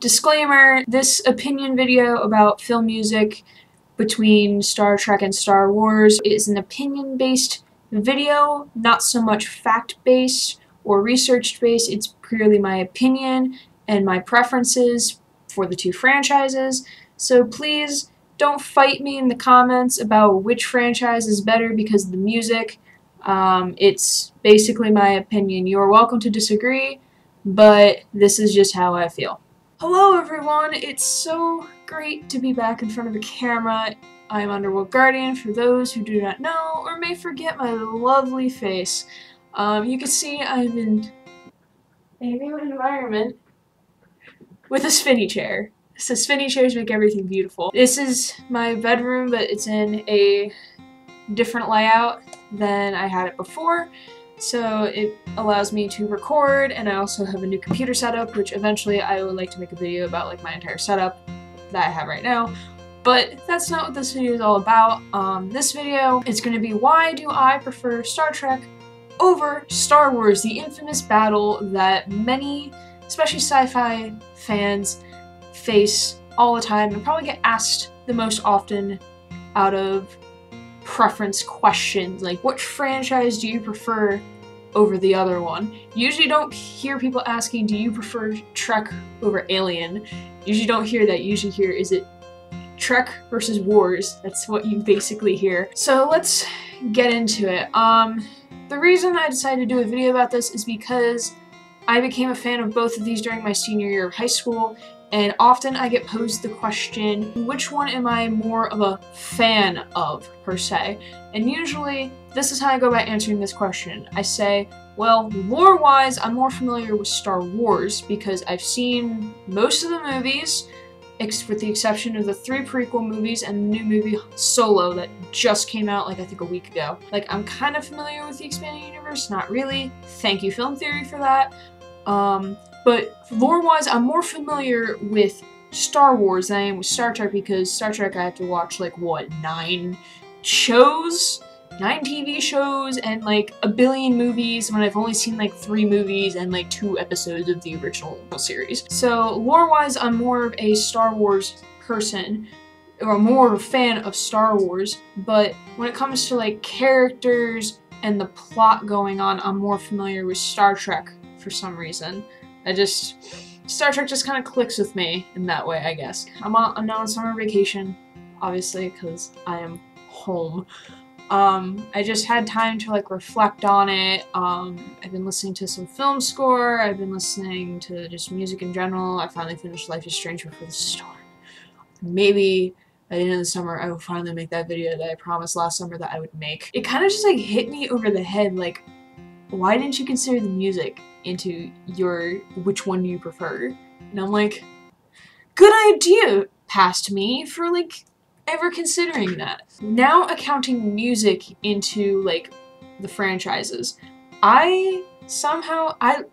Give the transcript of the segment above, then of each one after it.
Disclaimer, this opinion video about film music between Star Trek and Star Wars is an opinion-based video, not so much fact-based or research-based. It's purely my opinion and my preferences for the two franchises. So please don't fight me in the comments about which franchise is better because of the music. Um, it's basically my opinion. You are welcome to disagree, but this is just how I feel. Hello everyone, it's so great to be back in front of the camera. I'm Underworld Guardian for those who do not know or may forget my lovely face. Um, you can see I'm in a new environment with a spinny chair. So spinny chairs make everything beautiful. This is my bedroom, but it's in a different layout than I had it before so it allows me to record and I also have a new computer setup which eventually I would like to make a video about like my entire setup that I have right now but that's not what this video is all about. Um, this video is going to be why do I prefer Star Trek over Star Wars, the infamous battle that many, especially sci-fi fans, face all the time and probably get asked the most often out of preference questions, like which franchise do you prefer over the other one? Usually don't hear people asking, do you prefer Trek over Alien? Usually don't hear that. usually hear, is it Trek versus Wars? That's what you basically hear. So let's get into it. Um, the reason I decided to do a video about this is because I became a fan of both of these during my senior year of high school, and often I get posed the question, which one am I more of a fan of, per se? And usually, this is how I go about answering this question. I say, well, lore-wise, I'm more familiar with Star Wars because I've seen most of the movies, with the exception of the three prequel movies and the new movie Solo that just came out like I think a week ago. Like I'm kind of familiar with the expanding universe, not really. Thank you Film Theory for that. Um, but lore-wise, I'm more familiar with Star Wars than I am with Star Trek because Star Trek I have to watch like what nine shows, nine TV shows, and like a billion movies when I've only seen like three movies and like two episodes of the original series. So lore-wise, I'm more of a Star Wars person or more of a fan of Star Wars, but when it comes to like characters and the plot going on, I'm more familiar with Star Trek for some reason. I just Star Trek just kind of clicks with me in that way, I guess. I'm, on, I'm now on summer vacation, obviously, because I am home. Um, I just had time to like reflect on it. Um, I've been listening to some film score. I've been listening to just music in general. I finally finished Life is Strange Before the Storm. Maybe by the end of the summer, I will finally make that video that I promised last summer that I would make. It kind of just like hit me over the head, like, why didn't you consider the music? into your which one do you prefer. And I'm like, good idea, past me, for like ever considering that. Now accounting music into like the franchises, I somehow I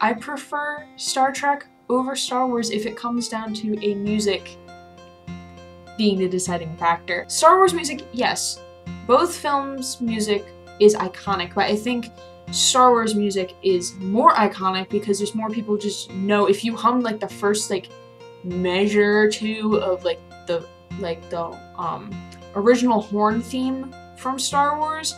I prefer Star Trek over Star Wars if it comes down to a music being the deciding factor. Star Wars music, yes, both films' music is iconic, but I think Star Wars music is more iconic because there's more people just know if you hum like the first like measure or two of like the like the um original horn theme from Star Wars,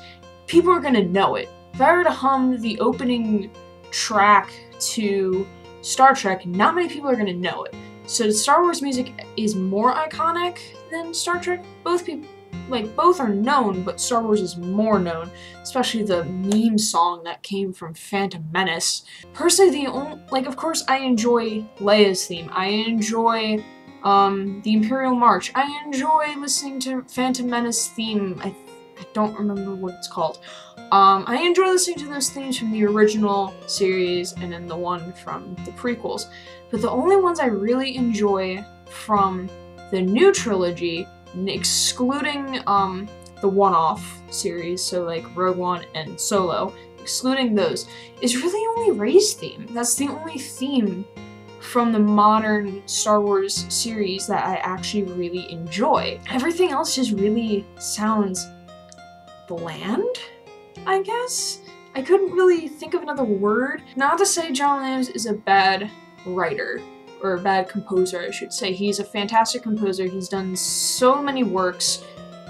people are gonna know it. If I were to hum the opening track to Star Trek, not many people are gonna know it. So Star Wars music is more iconic than Star Trek. Both people like both are known, but Star Wars is more known, especially the meme song that came from Phantom Menace. Personally, the only like of course I enjoy Leia's theme. I enjoy um, the Imperial March. I enjoy listening to Phantom Menace theme. I, I don't remember what it's called. Um, I enjoy listening to those themes from the original series and then the one from the prequels. But the only ones I really enjoy from the new trilogy excluding um, the one-off series, so like Rogue One and Solo, excluding those, is really only Rey's theme. That's the only theme from the modern Star Wars series that I actually really enjoy. Everything else just really sounds bland, I guess? I couldn't really think of another word. Not to say John Williams is a bad writer or a bad composer, I should say. He's a fantastic composer. He's done so many works,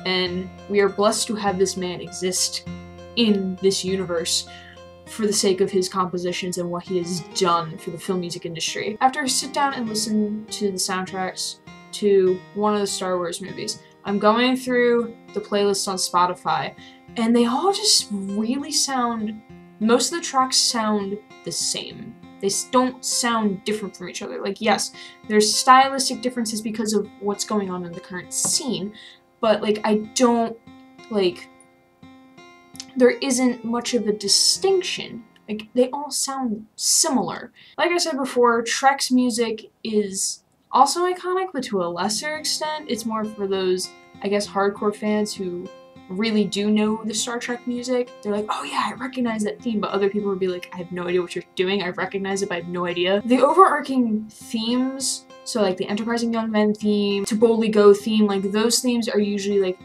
and we are blessed to have this man exist in this universe for the sake of his compositions and what he has done for the film music industry. After I sit down and listen to the soundtracks to one of the Star Wars movies, I'm going through the playlists on Spotify, and they all just really sound. Most of the tracks sound the same. They don't sound different from each other. Like, yes, there's stylistic differences because of what's going on in the current scene, but like, I don't like there isn't much of a distinction. Like, they all sound similar. Like I said before, Trek's music is also iconic, but to a lesser extent. It's more for those, I guess, hardcore fans who really do know the Star Trek music. They're like, oh yeah, I recognize that theme, but other people would be like, I have no idea what you're doing. I recognize it, but I have no idea. The overarching themes, so like the Enterprising Young Men theme, To Boldly Go theme, like those themes are usually like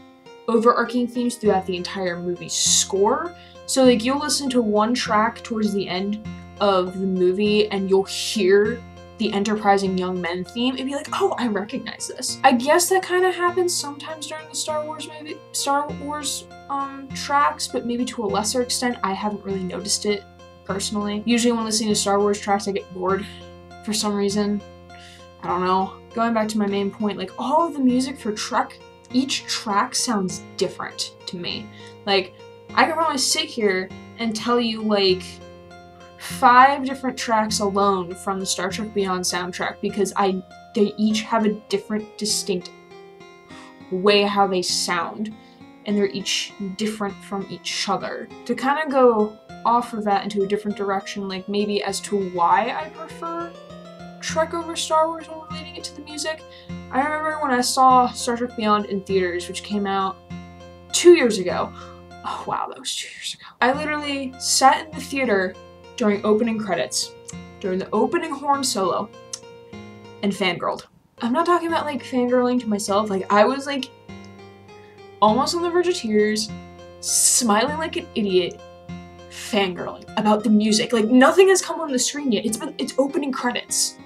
overarching themes throughout the entire movie score. So like you'll listen to one track towards the end of the movie and you'll hear the enterprising young men theme and be like, oh, I recognize this. I guess that kind of happens sometimes during the Star Wars movie, Star Wars um, tracks, but maybe to a lesser extent. I haven't really noticed it personally. Usually when listening to Star Wars tracks, I get bored for some reason. I don't know. Going back to my main point, like all of the music for Trek each track sounds different to me. Like, I could probably sit here and tell you, like, five different tracks alone from the Star Trek Beyond soundtrack because I they each have a different, distinct way how they sound, and they're each different from each other. To kind of go off of that into a different direction, like maybe as to why I prefer Trek over Star Wars when relating it to the music. I remember when I saw Star Trek Beyond in theaters, which came out two years ago. Oh wow, that was two years ago. I literally sat in the theater during opening credits, during the opening horn solo, and fangirled. I'm not talking about like fangirling to myself, like I was like almost on the verge of tears, smiling like an idiot, fangirling about the music. Like nothing has come on the screen yet. It's been it's opening credits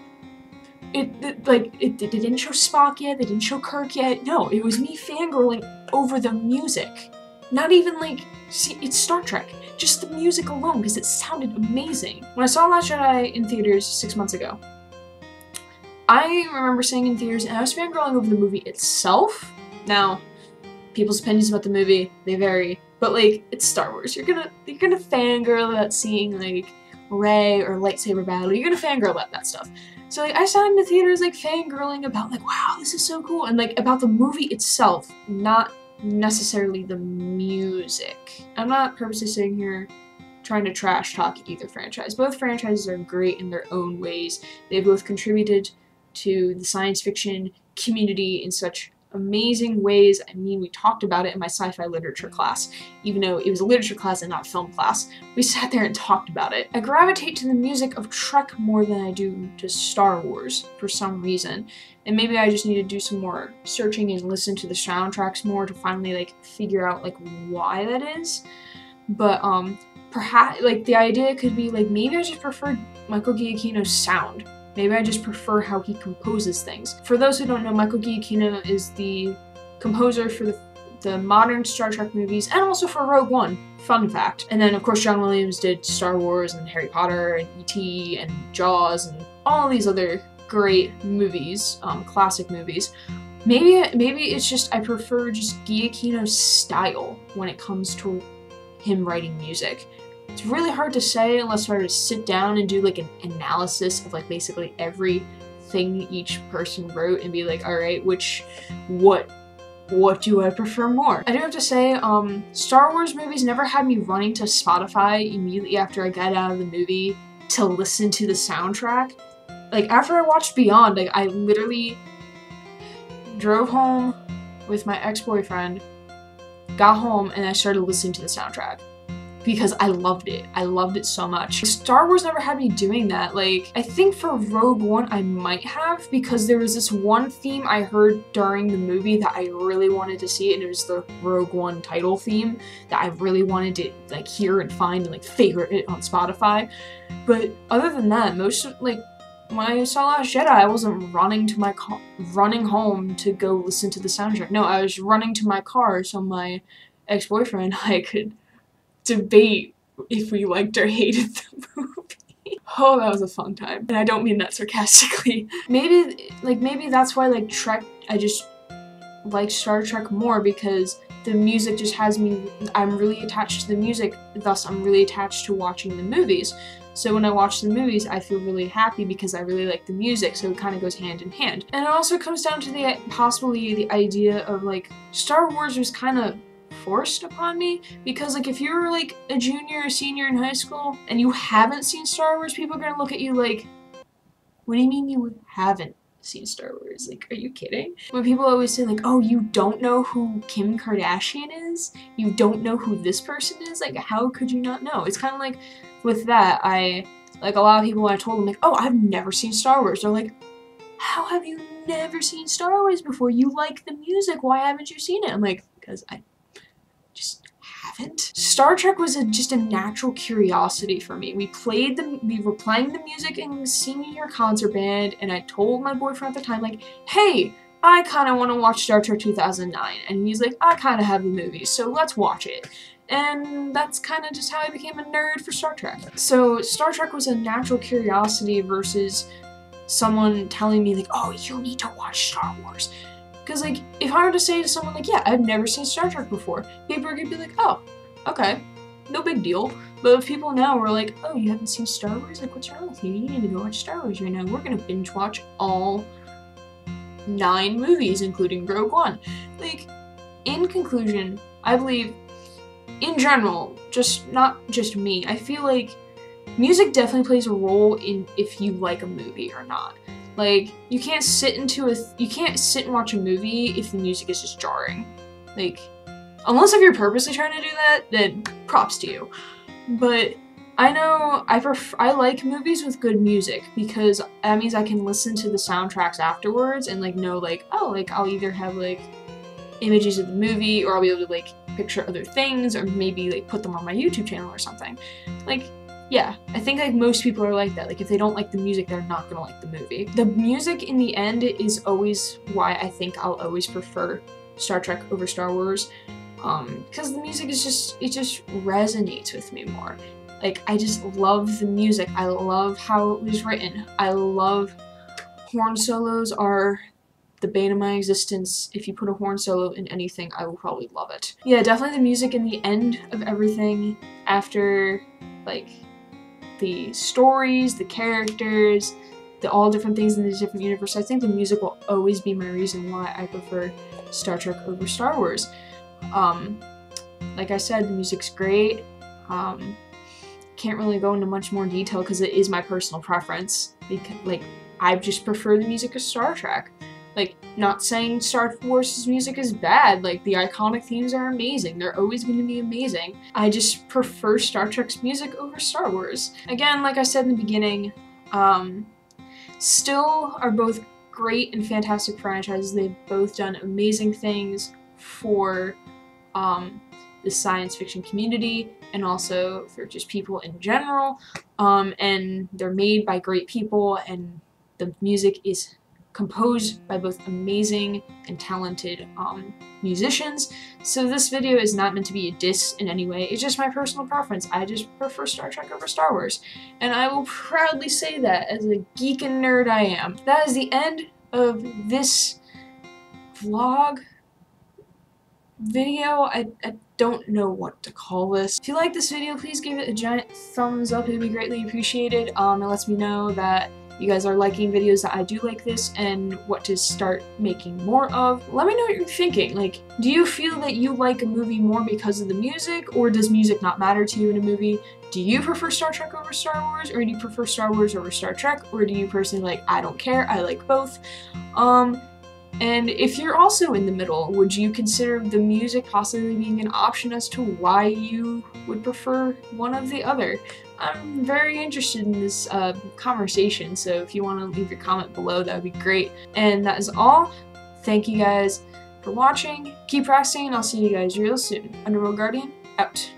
it, it like it, it didn't show Spock yet. They didn't show Kirk yet. No, it was me fangirling over the music. Not even like see, it's Star Trek. Just the music alone because it sounded amazing. When I saw Last Jedi in theaters six months ago, I remember seeing in theaters and I was fangirling over the movie itself. Now, people's opinions about the movie they vary, but like it's Star Wars. You're gonna you're gonna fangirl about seeing like Rey or lightsaber battle. You're gonna fangirl about that stuff. So like I sat in the theaters like fangirling about like wow this is so cool and like about the movie itself, not necessarily the music. I'm not purposely sitting here trying to trash talk either franchise. Both franchises are great in their own ways. They both contributed to the science fiction community in such amazing ways. I mean, we talked about it in my sci-fi literature class, even though it was a literature class and not film class. We sat there and talked about it. I gravitate to the music of Trek more than I do to Star Wars for some reason. And maybe I just need to do some more searching and listen to the soundtracks more to finally like figure out like why that is. But um perhaps like the idea could be like maybe I just prefer Michael Giacchino's sound Maybe I just prefer how he composes things. For those who don't know, Michael Giacchino is the composer for the, the modern Star Trek movies and also for Rogue One. Fun fact. And then, of course, John Williams did Star Wars and Harry Potter and E.T. and Jaws and all these other great movies, um, classic movies. Maybe maybe it's just I prefer just Giacchino's style when it comes to him writing music. It's really hard to say unless I were to sit down and do like an analysis of like basically everything each person wrote and be like, all right, which, what, what do I prefer more? I do have to say, um, Star Wars movies never had me running to Spotify immediately after I got out of the movie to listen to the soundtrack. Like after I watched Beyond, like I literally drove home with my ex-boyfriend, got home, and I started listening to the soundtrack because I loved it. I loved it so much. Star Wars never had me doing that. Like, I think for Rogue One I might have because there was this one theme I heard during the movie that I really wanted to see and it was the Rogue One title theme that I really wanted to like hear and find and like favorite it on Spotify. But other than that, most of, like when I saw Last Jedi, I wasn't running to my car, running home to go listen to the soundtrack. No, I was running to my car so my ex-boyfriend I could debate if we liked or hated the movie. oh, that was a fun time. And I don't mean that sarcastically. maybe, like, maybe that's why, like, Trek, I just like Star Trek more because the music just has me, I'm really attached to the music, thus I'm really attached to watching the movies. So when I watch the movies, I feel really happy because I really like the music, so it kind of goes hand in hand. And it also comes down to the possibly the idea of like Star Wars was kind of forced upon me because like if you're like a junior or senior in high school and you haven't seen Star Wars, people are gonna look at you like, what do you mean you haven't seen Star Wars. Like, are you kidding? When people always say like, oh, you don't know who Kim Kardashian is? You don't know who this person is? Like, how could you not know? It's kind of like with that, I, like a lot of people when I told them like, oh, I've never seen Star Wars, they're like, how have you never seen Star Wars before? You like the music, why haven't you seen it? I'm like, because I haven't. Star Trek was a, just a natural curiosity for me. We played the, we were playing the music and singing in senior concert band, and I told my boyfriend at the time, like, hey, I kind of want to watch Star Trek 2009. And he's like, I kind of have the movies, so let's watch it. And that's kind of just how I became a nerd for Star Trek. So Star Trek was a natural curiosity versus someone telling me like, oh, you need to watch Star Wars. Because, like, if I were to say to someone, like, yeah, I've never seen Star Trek before, people are gonna be like, oh, okay, no big deal. But if people now were like, oh, you haven't seen Star Wars? Like, what's wrong with you? You need to go watch Star Wars right now. We're gonna binge watch all nine movies, including Rogue One. Like, in conclusion, I believe, in general, just not just me, I feel like music definitely plays a role in if you like a movie or not. Like, you can't sit into a, you can't sit and watch a movie if the music is just jarring. Like, unless if you're purposely trying to do that, then props to you. But I know I prefer, I like movies with good music because that means I can listen to the soundtracks afterwards and like know like, oh, like I'll either have like images of the movie or I'll be able to like picture other things or maybe like put them on my YouTube channel or something. Like yeah, I think like most people are like that. Like if they don't like the music, they're not gonna like the movie. The music in the end is always why I think I'll always prefer Star Trek over Star Wars. Um, because the music is just it just resonates with me more. Like I just love the music. I love how it was written. I love horn solos are the bane of my existence. If you put a horn solo in anything, I will probably love it. Yeah, definitely the music in the end of everything after like the stories, the characters, the all different things in the different universe. I think the music will always be my reason why I prefer Star Trek over Star Wars. Um, like I said, the music's great. Um, can't really go into much more detail because it is my personal preference. Because like I just prefer the music of Star Trek. Like, not saying Star Wars' music is bad, like, the iconic themes are amazing. They're always going to be amazing. I just prefer Star Trek's music over Star Wars. Again, like I said in the beginning, um, still are both great and fantastic franchises. They've both done amazing things for um, the science fiction community and also for just people in general. Um, and they're made by great people, and the music is composed by both amazing and talented um, musicians. So this video is not meant to be a diss in any way, it's just my personal preference. I just prefer Star Trek over Star Wars. And I will proudly say that as a geek and nerd I am. That is the end of this vlog video. I, I don't know what to call this. If you like this video, please give it a giant thumbs up. It would be greatly appreciated. Um, it lets me know that you guys are liking videos that I do like this and what to start making more of. Let me know what you're thinking. Like, do you feel that you like a movie more because of the music, or does music not matter to you in a movie? Do you prefer Star Trek over Star Wars, or do you prefer Star Wars over Star Trek, or do you personally like, I don't care, I like both? Um, and if you're also in the middle, would you consider the music possibly being an option as to why you would prefer one of the other? I'm very interested in this uh, conversation, so if you want to leave your comment below, that would be great. And that is all. Thank you guys for watching. Keep practicing, and I'll see you guys real soon. Underworld Guardian, out.